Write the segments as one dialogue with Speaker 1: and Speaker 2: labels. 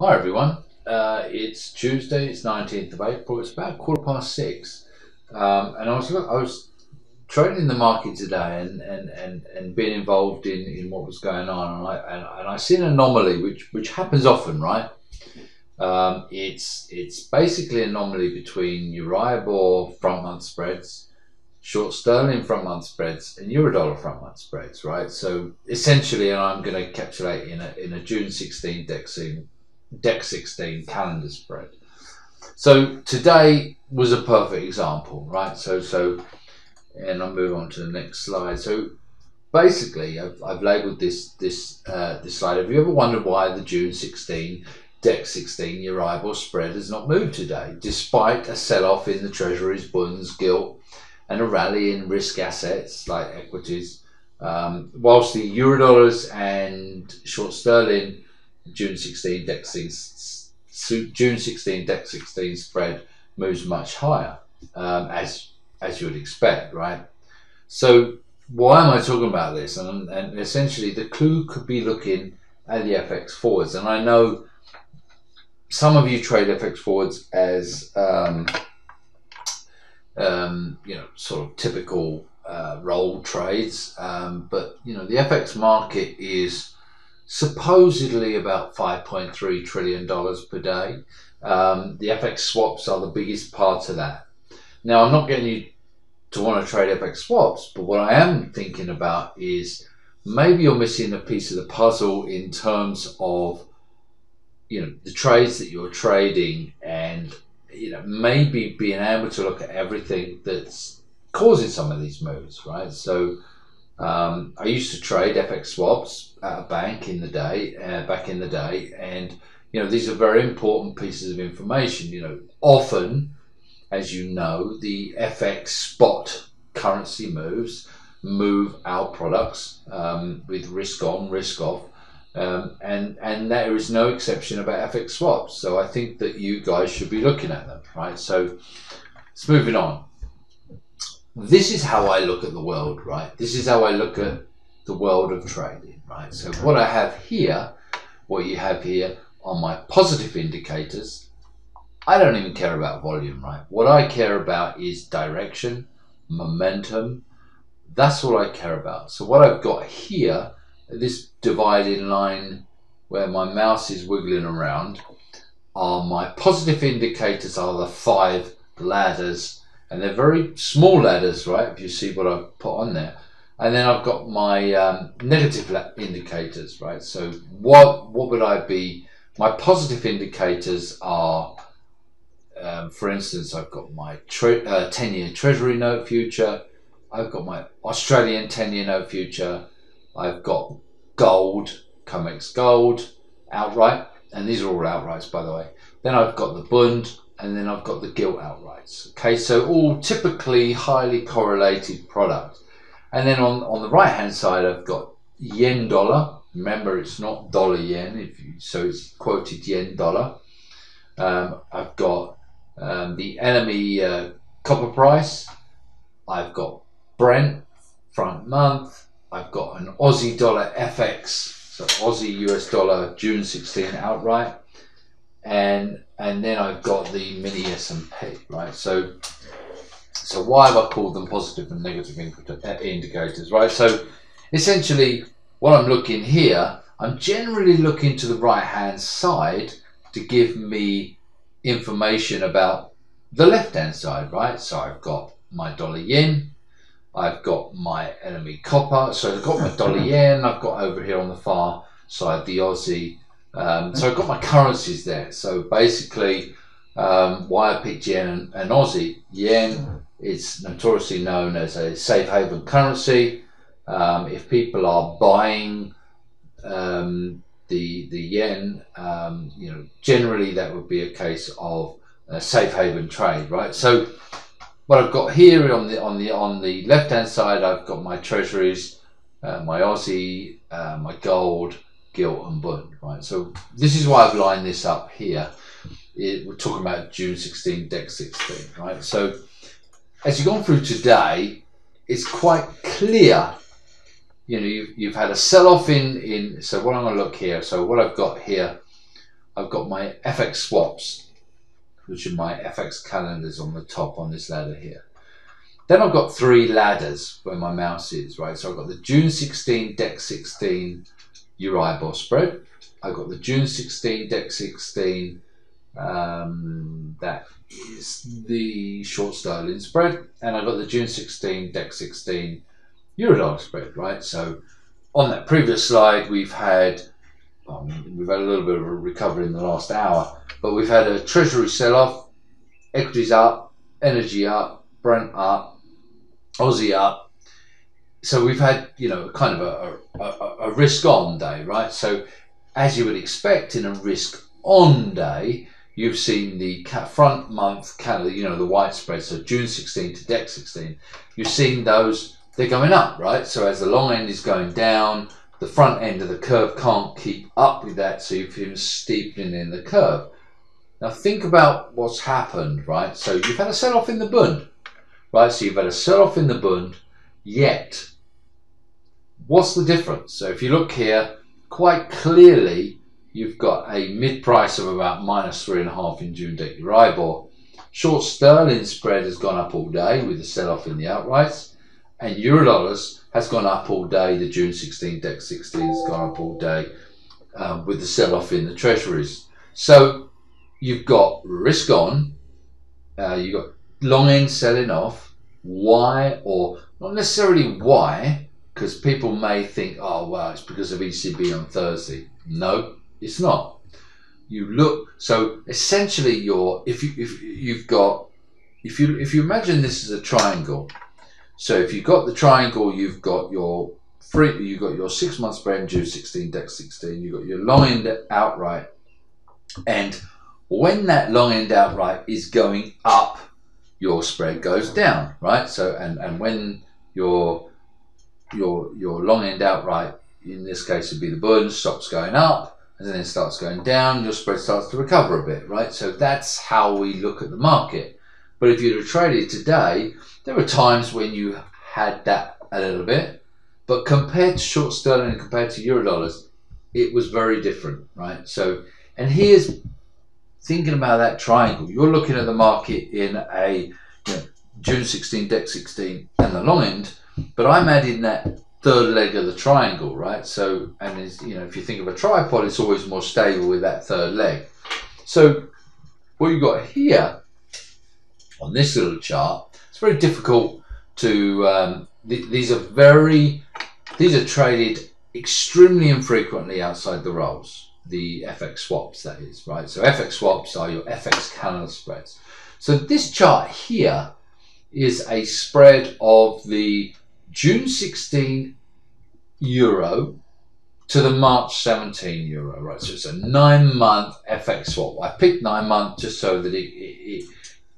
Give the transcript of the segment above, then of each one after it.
Speaker 1: Hi everyone. Uh, it's Tuesday. It's nineteenth of April. It's about quarter past six, um, and I was I was trading the market today and, and, and, and being involved in, in what was going on, and I and, and I see an anomaly which which happens often, right? Um, it's it's basically an anomaly between Euribor front month spreads short sterling front month spreads and eurodollar front month spreads, right? So essentially, and I'm going to encapsulate in a, in a June 16 deck Dec, Dec 16 calendar spread. So today was a perfect example, right? So, so, and I'll move on to the next slide. So basically, I've, I've labeled this, this, uh, this slide. Have you ever wondered why the June 16 Dec 16 year Euribor spread has not moved today, despite a sell-off in the Treasuries, bonds, gilt, and a rally in risk assets like equities. Um, whilst the Eurodollars and short sterling June 16 Dec June 16 Dec 16 spread moves much higher, um, as as you would expect, right? So why am I talking about this? And, and essentially, the clue could be looking at the FX forwards, and I know some of you trade FX forwards as um, um, you know, sort of typical uh, roll trades. Um, but you know, the FX market is supposedly about 5.3 trillion dollars per day. Um, the FX swaps are the biggest part of that. Now, I'm not getting you to want to trade FX swaps, but what I am thinking about is maybe you're missing a piece of the puzzle in terms of you know the trades that you're trading and you know, maybe being able to look at everything that's causing some of these moves, right? So um, I used to trade FX swaps at a bank in the day, uh, back in the day, and you know these are very important pieces of information. You know, often, as you know, the FX spot currency moves move our products um, with risk on, risk off, um, and and there is no exception about FX swaps. So I think that you guys should be looking at them, right? So let's moving on. This is how I look at the world, right? This is how I look at the world of trading, right? So what I have here, what you have here are my positive indicators. I don't even care about volume, right? What I care about is direction, momentum. That's all I care about. So what I've got here this dividing line where my mouse is wiggling around are my positive indicators are the five ladders and they're very small ladders right if you see what I've put on there. And then I've got my um, negative indicators right? So what what would I be? My positive indicators are um, for instance I've got my uh, 10 year treasury note future. I've got my Australian 10 year note future. I've got gold, COMEX gold, outright, and these are all outrights by the way. Then I've got the Bund, and then I've got the gilt outrights. Okay, so all typically highly correlated products. And then on, on the right hand side, I've got yen dollar. Remember, it's not dollar yen, if you, so it's quoted yen dollar. Um, I've got um, the LME uh, copper price. I've got Brent front month. I've got an Aussie dollar FX, so Aussie US dollar June 16 outright, and and then I've got the mini S&P, right? So so why have I called them positive and negative uh, indicators, right? So essentially, what I'm looking here, I'm generally looking to the right hand side to give me information about the left hand side, right? So I've got my dollar yen, I've got my LME copper, so I've got my dollar yen, I've got over here on the far side the Aussie. Um, so I've got my currencies there. So basically, um, why I picked yen and, and Aussie. Yen is notoriously known as a safe haven currency. Um, if people are buying um, the the yen, um, you know, generally that would be a case of a safe haven trade, right? So what I've got here on the on the on the left hand side, I've got my treasuries, uh, my Aussie, uh, my gold, gilt, and bund. Right. So this is why I've lined this up here. It, we're talking about June 16, Dec 16. Right. So as you've gone through today, it's quite clear. You know, you've, you've had a sell off in in. So what I'm going to look here. So what I've got here. I've got my FX swaps, which are my FX calendars on the top on this ladder here. Then I've got three ladders where my mouse is, right? So I've got the June 16, Dec 16 Euribor spread. I've got the June 16, Dec 16, um, that is the short sterling spread. And I've got the June 16, Dec 16 Eurodollar spread, right? So on that previous slide, we've had um, we've had a little bit of a recovery in the last hour, but we've had a treasury sell-off, equities up, energy up, Brent up, Aussie up. So we've had, you know, kind of a, a, a risk on day, right? So as you would expect in a risk on day, you've seen the front month calendar, you know, the white spread, so June 16 to Dec 16. You've seen those, they're going up, right? So as the long end is going down, the front end of the curve can't keep up with that, so you've been steepening in the curve. Now think about what's happened, right? So you've had a sell off in the Bund right? So you've had a sell off in the Bund, yet what's the difference? So if you look here, quite clearly you've got a mid price of about minus three and a half in June date Euribor. Short sterling spread has gone up all day with the sell off in the outrights, and Eurodollars has gone up all day. The June 16 Dec 16 has gone up all day um, with the sell off in the treasuries. So you've got risk on, uh, you've got long end selling off. Why, or not necessarily why, because people may think, oh, well, it's because of ECB on Thursday. No, it's not. You look so essentially, you're if you if you've got if you if you imagine this is a triangle. So if you've got the triangle, you've got your free, you've got your six months brand June 16, Dec 16, you've got your long end outright, and when that long end outright is going up your spread goes down, right? So and and when your your your long end outright in this case would be the Bund stops going up and then it starts going down, your spread starts to recover a bit, right? So that's how we look at the market. But if you'd have traded today, there were times when you had that a little bit, but compared to short sterling and compared to euro dollars, it was very different, right? So, and here's thinking about that triangle, you're looking at the market in a you know, June 16, Dec 16, and the long end, but I'm adding that third leg of the triangle, right? So, and you know, if you think of a tripod, it's always more stable with that third leg. So, what you've got here on this little chart, it's very difficult to. Um, th- these are very, these are traded extremely infrequently outside the rolls the FX swaps, that is, right? So FX swaps are your FX calendar spreads. So this chart here is a spread of the June 16 euro to the March 17 euro, right? So it's a nine month FX swap. I picked nine months just so that it, it, it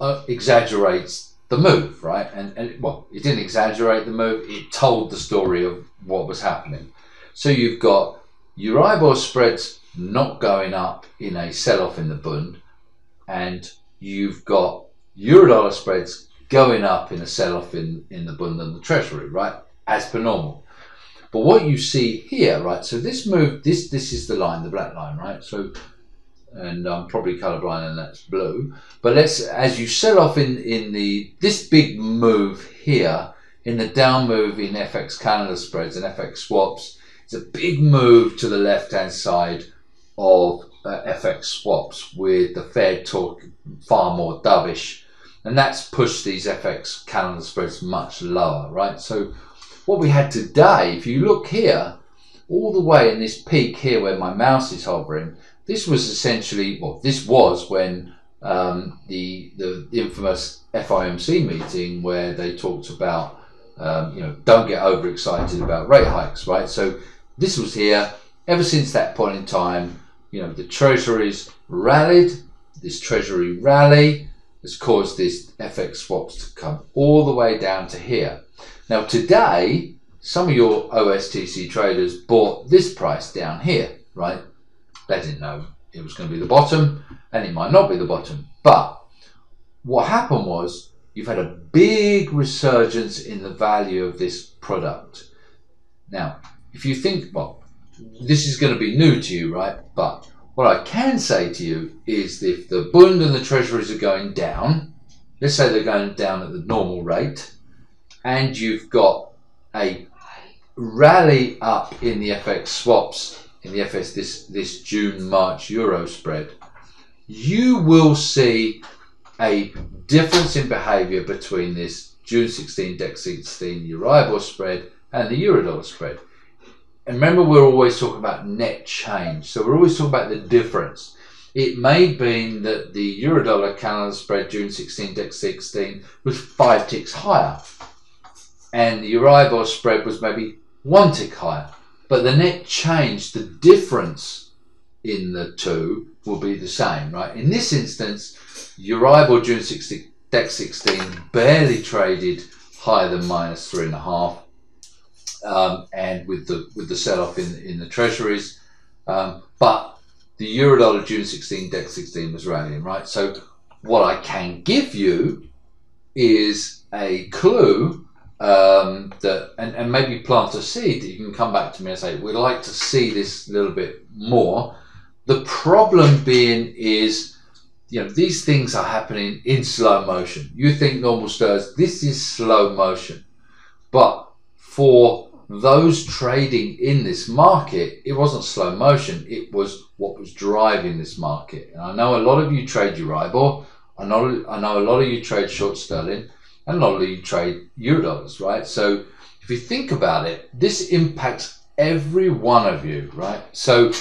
Speaker 1: uh, exaggerates the move, right? And, and well, it didn't exaggerate the move, it told the story of what was happening. So you've got Euribor spreads not going up in a sell-off in the Bund, and you've got euro-dollar spreads going up in a sell-off in, in the Bund and the Treasury, right? As per normal. But what you see here, right? So this move, this this is the line, the black line, right? So, and I'm probably colorblind, and that's blue. But let's, as you sell off in in the this big move here, in the down move in FX calendar spreads and FX swaps, it's a big move to the left hand side of uh, FX swaps with the Fed talking far more dovish, and that's pushed these FX calendar spreads much lower, right? So what we had today, if you look here, all the way in this peak here where my mouse is hovering, this was essentially, well, this was when um, the, the infamous FOMC meeting where they talked about, um, you know, don't get overexcited about rate hikes, right? So this was here. Ever since that point in time, you know, the treasuries rallied. This treasury rally has caused these FX swaps to come all the way down to here. Now, today, some of your OSTC traders bought this price down here, right? They didn't know it was going to be the bottom, and it might not be the bottom. But what happened was you've had a big resurgence in the value of this product. Now, if you think, well, this is going to be new to you, right? But What I can say to you is if the Bund and the Treasuries are going down, let's say they're going down at the normal rate, and you've got a rally up in the FX swaps in the FS this this June March euro spread, you will see a difference in behavior between this June 16 Dec 16 Euribor spread and the Eurodollar spread. And remember, we're always talking about net change. So we're always talking about the difference. It may be that the Eurodollar calendar spread June 16 Dec 16 was five ticks higher. And the Euribor spread was maybe one tick higher. But the net change, the difference in the two will be the same, right? In this instance, Euribor June 16 Dec 16 barely traded higher than minus three and a half um, and with the with the sell-off in in the treasuries. Um, but the Eurodollar June 16 Dec 16 was rallying, right? So what I can give you is a clue um, that, and, and maybe plant a seed that you can come back to me and say, we'd like to see this a little bit more. The problem being is, you know, these things are happening in slow motion. You think normal stirs, this is slow motion. But for those trading in this market, it wasn't slow motion. It was what was driving this market. And I know a lot of you trade Euribor. I know, I know a lot of you trade short sterling and a lot of you trade Eurodollars, right? So if you think about it, this impacts every one of you, right? So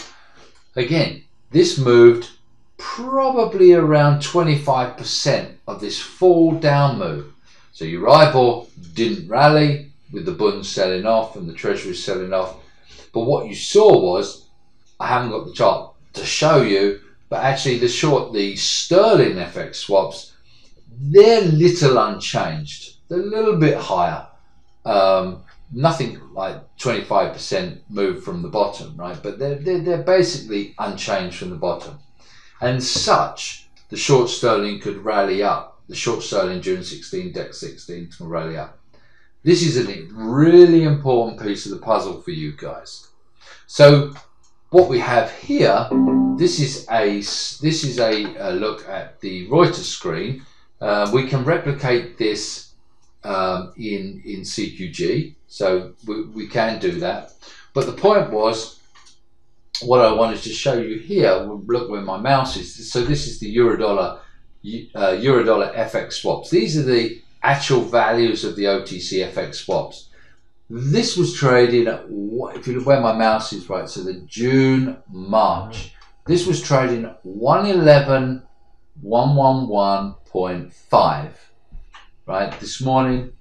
Speaker 1: again, this moved probably around 25% of this fall down move. So Euribor didn't rally, with the Bunds selling off and the Treasury selling off. But what you saw was, I haven't got the chart to show you, but actually the short, the sterling FX swaps, they're little unchanged. They're a little bit higher. Um, nothing like 25% move from the bottom, right? But they're, they're, they're basically unchanged from the bottom. And such, the short sterling could rally up. The short sterling June 16, Dec 16 can rally up. This is a really important piece of the puzzle for you guys. So what we have here, this is a this is a, a look at the Reuters screen. Uh, we can replicate this um, in in CQG, so we, we can do that. But the point was, what I wanted to show you here. Look where my mouse is. So this is the Eurodollar uh, Eurodollar FX swaps. These are the actual values of the OTC FX swaps. This was traded at, if you look where my mouse is, right, so the June, March. This was trading at 111, 111.5, right, this morning,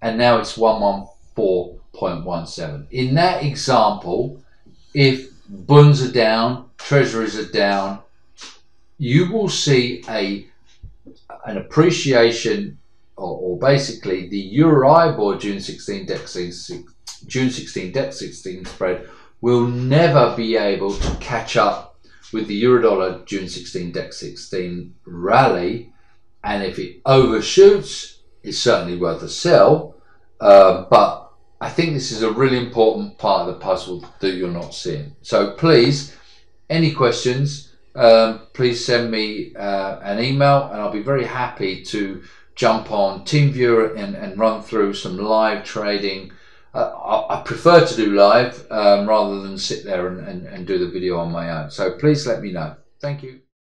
Speaker 1: and now it's 114.17. In that example, if bunds are down, treasuries are down, you will see a an appreciation or, or basically the Euribor June 16 Dec 16, June 16 Dec 16 spread will never be able to catch up with the Eurodollar June 16 Dec 16 rally. And if it overshoots, it's certainly worth a sell. Uh, but I think this is a really important part of the puzzle that you're not seeing. So please, any questions, um, please send me uh, an email and I'll be very happy to jump on TeamViewer and, and run through some live trading. Uh, I, I, prefer to do live um, rather than sit there and, and, and do the video on my own. So please let me know. Thank you.